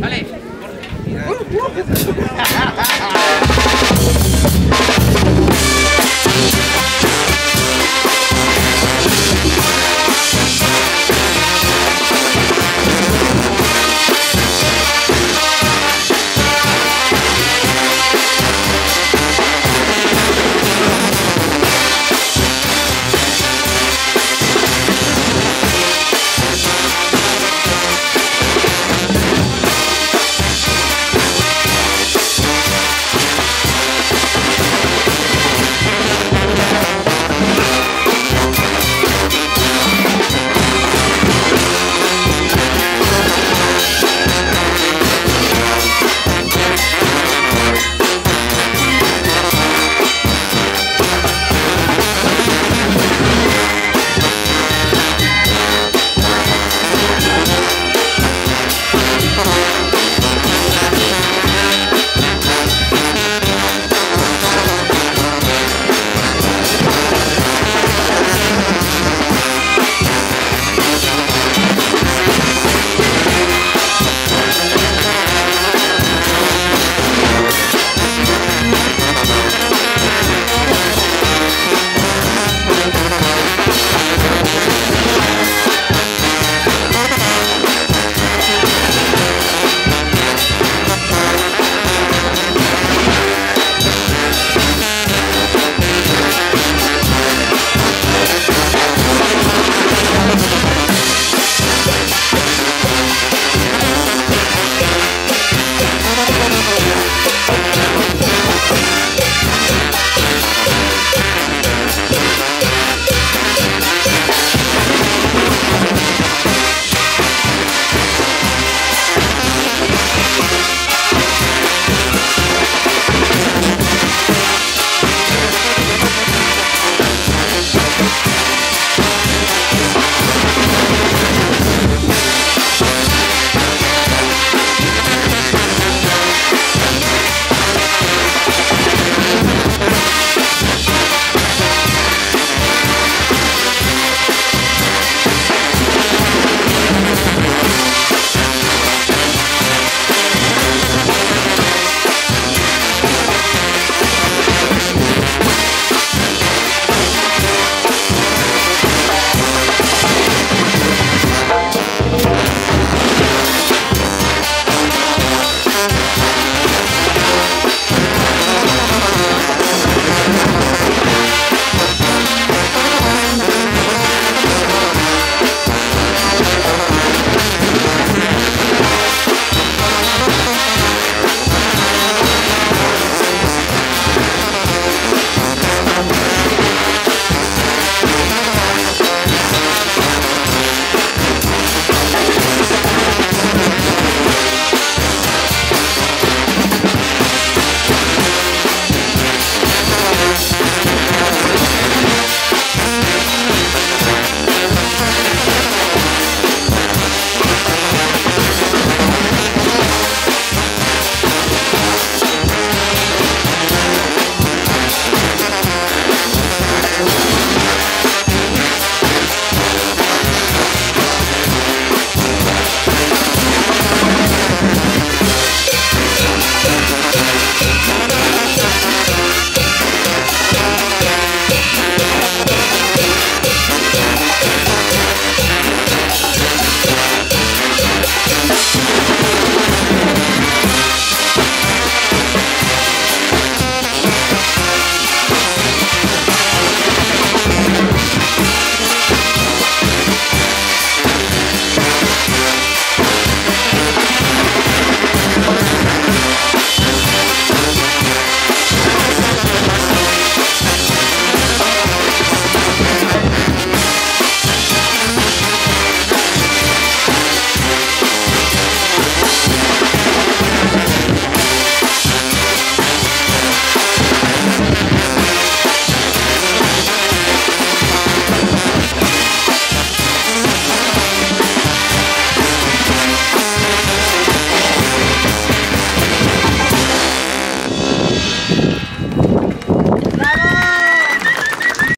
Dale.